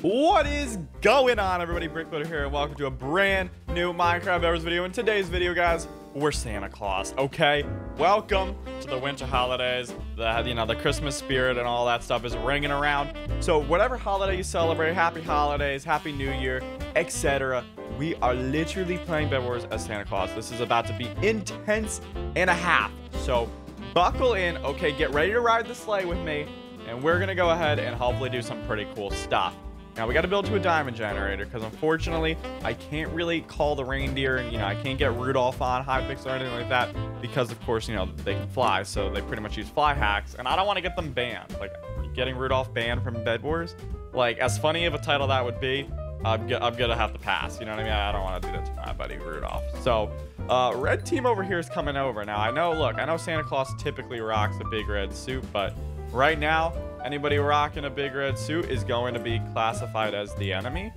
What is going on everybody, Brickbuilder here and welcome to a brand new Minecraft Hours video. In today's video guys, we're Santa Claus, okay? Welcome to the winter holidays. The, you know, the Christmas spirit and all that stuff is ringing around. So whatever holiday you celebrate, happy holidays, happy new year, etc. We are literally playing Bed Wars as Santa Claus. This is about to be intense and a half. So buckle in, okay? Get ready to ride the sleigh with me and we're gonna go ahead and hopefully do some pretty cool stuff. Now we got to build to a diamond generator because unfortunately I can't really call the reindeer and you know I can't get Rudolph on Hypixel or anything like that because of course you know they can fly so they pretty much use fly hacks and I don't want to get them banned. Like getting Rudolph banned from Bed Wars like as funny of a title that would be I'm, I'm gonna have to pass you know what I mean? I don't want to do that to my buddy Rudolph. So uh, red team over here is coming over. Now I know look I know Santa Claus typically rocks a big red suit but right now Anybody rocking a big red suit is going to be classified as the enemy.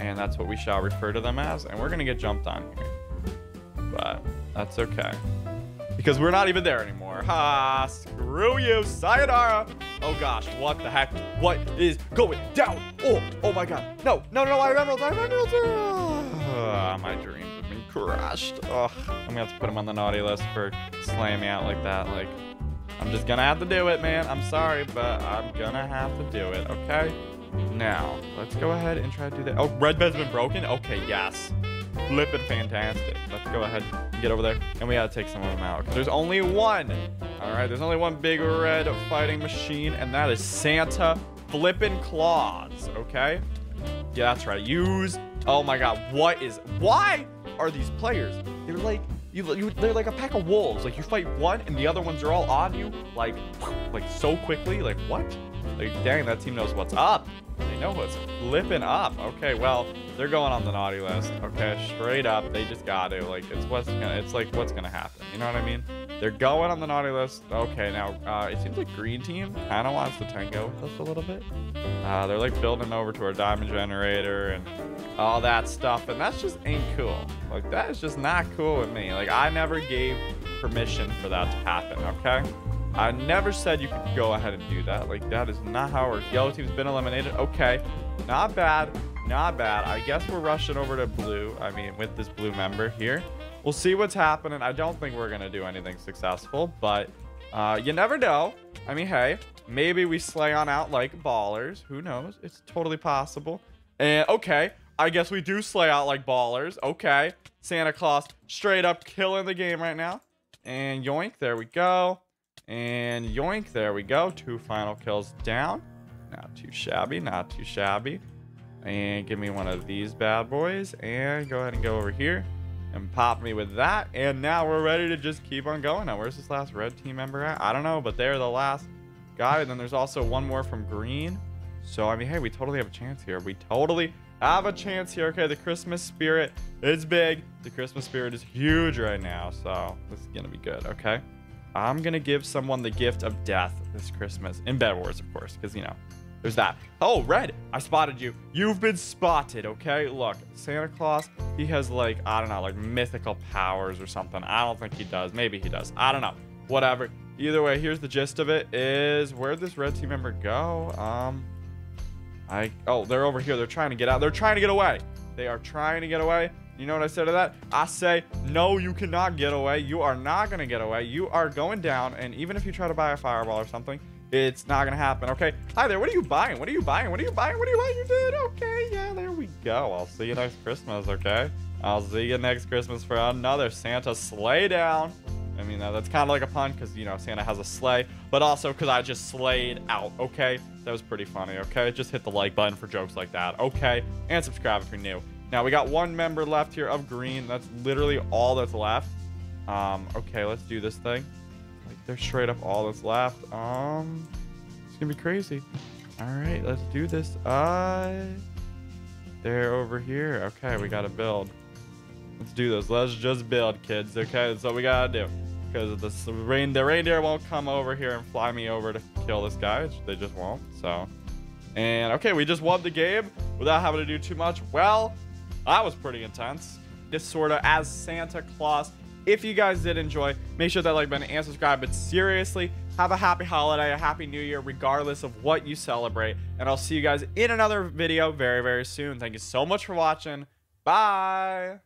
And that's what we shall refer to them as. And we're going to get jumped on here. But that's okay. Because we're not even there anymore. Ha! Screw you! Sayonara! Oh gosh, what the heck? What is going down? Oh, oh my god. No, no, no, I emeralds, I emeralds! Uh, my dreams have been crushed. Ugh, I'm gonna have to put him on the naughty list for slamming out like that. Like, I'm just gonna have to do it, man. I'm sorry, but I'm gonna have to do it, okay? Now, let's go ahead and try to do that. Oh, red bed's been broken? Okay, yes. Flippin' fantastic. Let's go ahead and get over there. And we gotta take some of them out. There's only one. All right, there's only one big red fighting machine, and that is Santa Flippin' Claus, okay? Yeah, that's right. Use... Oh my god, what is... Why are these players? They're like you, you, they're like a pack of wolves. Like you fight one, and the other ones are all on you, like, like so quickly. Like what? Like dang, that team knows what's up. They know what's flipping up. Okay, well, they're going on the naughty list. Okay, straight up, they just got to. Like it's what's gonna, it's like what's gonna happen. You know what I mean? They're going on the naughty list. Okay, now uh, it seems like green team kind of wants to tango with us a little bit. Uh, they're like building over to our diamond generator and all that stuff, and that's just ain't cool. Like that is just not cool with me. Like I never gave permission for that to happen. Okay. I never said you could go ahead and do that. Like, that is not how our yellow team's been eliminated. Okay, not bad, not bad. I guess we're rushing over to blue. I mean, with this blue member here. We'll see what's happening. I don't think we're going to do anything successful, but uh, you never know. I mean, hey, maybe we slay on out like ballers. Who knows? It's totally possible. And okay, I guess we do slay out like ballers. Okay, Santa Claus straight up killing the game right now. And yoink, there we go. And yoink, there we go. Two final kills down. Not too shabby, not too shabby. And give me one of these bad boys. And go ahead and go over here and pop me with that. And now we're ready to just keep on going. Now, where's this last red team member at? I don't know, but they're the last guy. And then there's also one more from green. So, I mean, hey, we totally have a chance here. We totally have a chance here. Okay, the Christmas spirit is big. The Christmas spirit is huge right now. So, this is going to be good, okay? I'm going to give someone the gift of death this Christmas. In Bed Wars, of course, because, you know, there's that. Oh, Red, I spotted you. You've been spotted, okay? Look, Santa Claus, he has like, I don't know, like mythical powers or something. I don't think he does. Maybe he does. I don't know. Whatever. Either way, here's the gist of it is where'd this red team member go? Um, I, oh, they're over here. They're trying to get out. They're trying to get away. They are trying to get away. You know what I said to that? I say, no, you cannot get away. You are not going to get away. You are going down. And even if you try to buy a fireball or something, it's not gonna happen. Okay. Hi there. What are you buying? What are you buying? What are you buying? What are you buying? You did. Okay. Yeah. There we go. I'll see you next Christmas. Okay. I'll see you next Christmas for another Santa sleigh down. I mean, that's kind of like a pun because, you know, Santa has a sleigh, but also because I just slayed out, okay? That was pretty funny, okay? Just hit the like button for jokes like that, okay? And subscribe if you're new. Now, we got one member left here of green. That's literally all that's left. Um, okay, let's do this thing. They're straight up all that's left. Um, it's gonna be crazy. All right, let's do this. Uh, they're over here. Okay, we gotta build. Let's do this. Let's just build, kids. Okay, that's what we gotta do. Because the rain, the reindeer won't come over here and fly me over to kill this guy. They just won't. So, and okay, we just won the game without having to do too much. Well, that was pretty intense. Just sort of as Santa Claus if you guys did enjoy, make sure that like button and subscribe. But seriously, have a happy holiday, a happy new year, regardless of what you celebrate. And I'll see you guys in another video very, very soon. Thank you so much for watching. Bye.